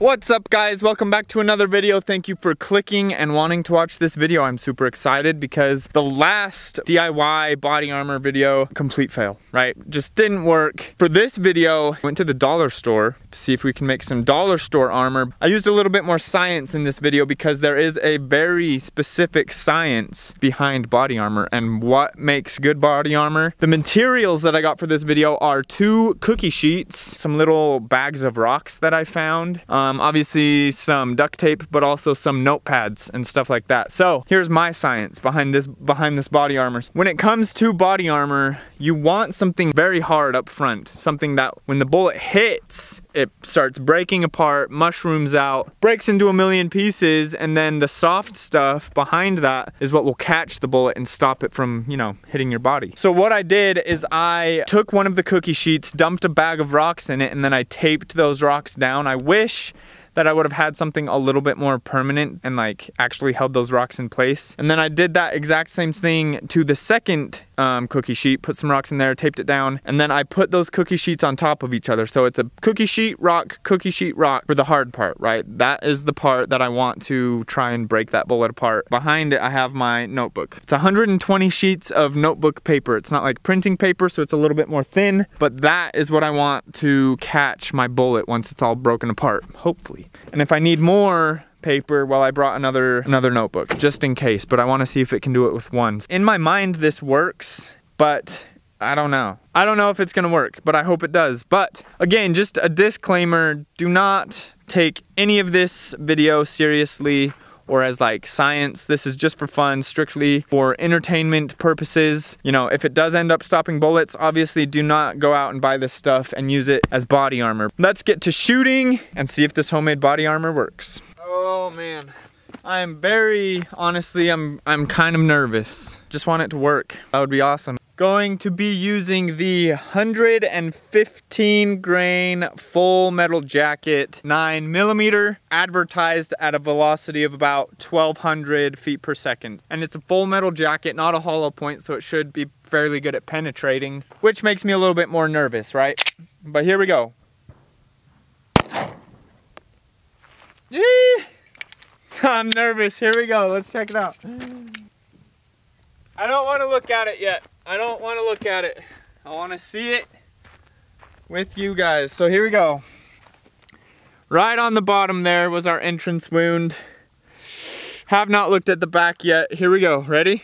What's up guys? Welcome back to another video. Thank you for clicking and wanting to watch this video. I'm super excited because the last DIY body armor video, complete fail, right? Just didn't work. For this video, I went to the dollar store to see if we can make some dollar store armor. I used a little bit more science in this video because there is a very specific science behind body armor and what makes good body armor. The materials that I got for this video are two cookie sheets, some little bags of rocks that I found, um, um, obviously some duct tape, but also some notepads and stuff like that. So here's my science behind this behind this body armor. When it comes to body armor, you want something very hard up front, something that when the bullet hits, it starts breaking apart, mushrooms out, breaks into a million pieces, and then the soft stuff behind that is what will catch the bullet and stop it from, you know, hitting your body. So what I did is I took one of the cookie sheets, dumped a bag of rocks in it, and then I taped those rocks down. I wish that I would have had something a little bit more permanent and like actually held those rocks in place. And then I did that exact same thing to the second um, cookie sheet, put some rocks in there, taped it down, and then I put those cookie sheets on top of each other. So it's a cookie sheet, rock, cookie sheet, rock for the hard part, right? That is the part that I want to try and break that bullet apart. Behind it, I have my notebook. It's 120 sheets of notebook paper. It's not like printing paper, so it's a little bit more thin, but that is what I want to catch my bullet once it's all broken apart, hopefully. And if I need more, paper well, I brought another another notebook just in case but I want to see if it can do it with one. In my mind this works but I don't know. I don't know if it's gonna work, but I hope it does. But again, just a disclaimer, do not take any of this video seriously or as like science. This is just for fun, strictly for entertainment purposes. You know, if it does end up stopping bullets, obviously do not go out and buy this stuff and use it as body armor. Let's get to shooting and see if this homemade body armor works. Oh man. I'm very, honestly, I'm, I'm kind of nervous. Just want it to work. That would be awesome going to be using the 115 grain full metal jacket 9 millimeter advertised at a velocity of about 1200 feet per second. And it's a full metal jacket not a hollow point so it should be fairly good at penetrating which makes me a little bit more nervous right? But here we go! I'm nervous. Here we go. Let's check it out. I don't want to look at it yet I don't want to look at it. I want to see it with you guys. So here we go. Right on the bottom there was our entrance wound. Have not looked at the back yet. Here we go. Ready?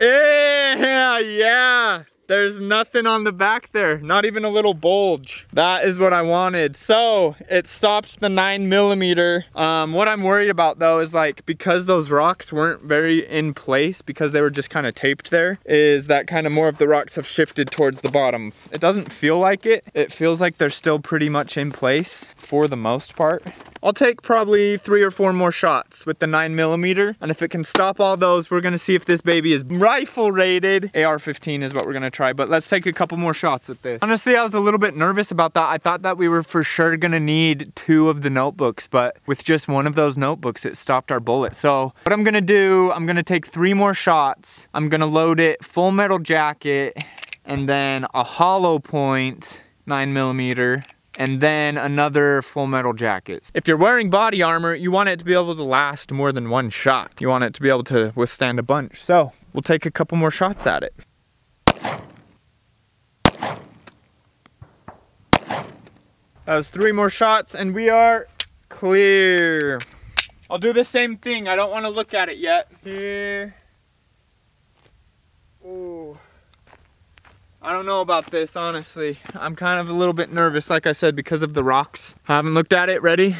Yeah, yeah. There's nothing on the back there, not even a little bulge. That is what I wanted. So it stops the nine millimeter. Um, what I'm worried about though is like, because those rocks weren't very in place, because they were just kind of taped there, is that kind of more of the rocks have shifted towards the bottom. It doesn't feel like it. It feels like they're still pretty much in place for the most part. I'll take probably three or four more shots with the nine millimeter. And if it can stop all those, we're gonna see if this baby is rifle rated. AR-15 is what we're gonna try, but let's take a couple more shots with this. Honestly, I was a little bit nervous about that. I thought that we were for sure gonna need two of the notebooks, but with just one of those notebooks, it stopped our bullet. So what I'm gonna do, I'm gonna take three more shots. I'm gonna load it full metal jacket and then a hollow point nine millimeter and then another full metal jacket. If you're wearing body armor, you want it to be able to last more than one shot. You want it to be able to withstand a bunch. So we'll take a couple more shots at it. That was three more shots and we are clear. I'll do the same thing. I don't want to look at it yet. Here. Ooh. I don't know about this, honestly. I'm kind of a little bit nervous, like I said, because of the rocks. I haven't looked at it. Ready?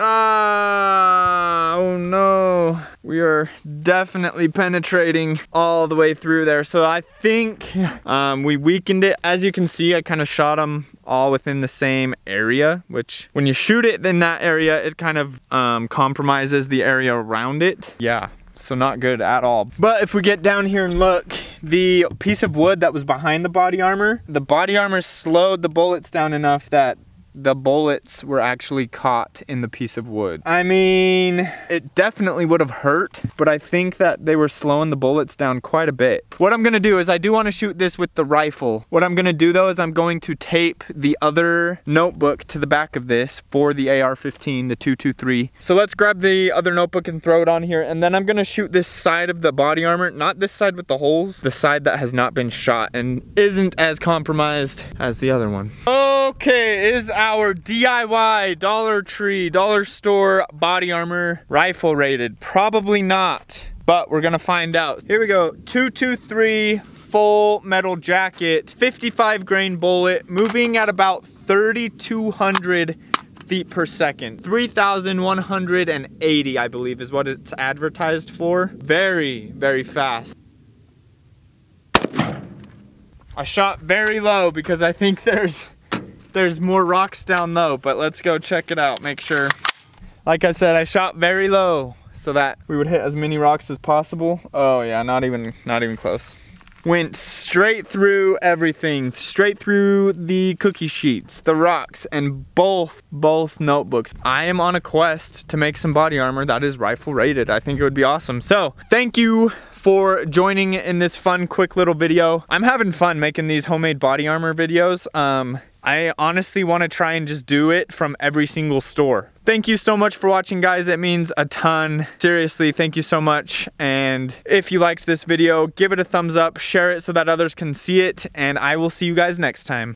Ah, oh no. We are definitely penetrating all the way through there. So I think um, we weakened it. As you can see, I kind of shot them all within the same area, which when you shoot it in that area, it kind of um, compromises the area around it. Yeah, so not good at all. But if we get down here and look, the piece of wood that was behind the body armor, the body armor slowed the bullets down enough that the bullets were actually caught in the piece of wood. I mean, it definitely would have hurt, but I think that they were slowing the bullets down quite a bit. What I'm gonna do is I do wanna shoot this with the rifle. What I'm gonna do though is I'm going to tape the other notebook to the back of this for the AR-15, the 223. So let's grab the other notebook and throw it on here, and then I'm gonna shoot this side of the body armor, not this side with the holes, the side that has not been shot and isn't as compromised as the other one. Okay, is our DIY Dollar Tree, Dollar Store body armor rifle rated? Probably not, but we're gonna find out. Here we go, 223 full metal jacket, 55 grain bullet, moving at about 3,200 feet per second. 3,180, I believe, is what it's advertised for. Very, very fast. I shot very low because I think there's there's more rocks down low, but let's go check it out, make sure. Like I said, I shot very low so that we would hit as many rocks as possible. Oh yeah, not even, not even close. Went straight through everything, straight through the cookie sheets, the rocks, and both, both notebooks. I am on a quest to make some body armor that is rifle rated. I think it would be awesome. So, thank you for joining in this fun, quick little video. I'm having fun making these homemade body armor videos. Um, I honestly want to try and just do it from every single store. Thank you so much for watching guys, it means a ton. Seriously, thank you so much. And if you liked this video, give it a thumbs up, share it so that others can see it, and I will see you guys next time.